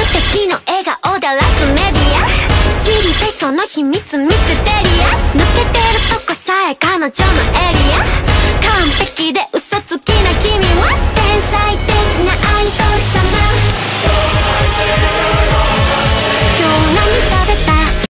無敵の笑顔だらすメディア。知りたいその秘密ミステリアス抜けてるとこさえ彼女のエリア。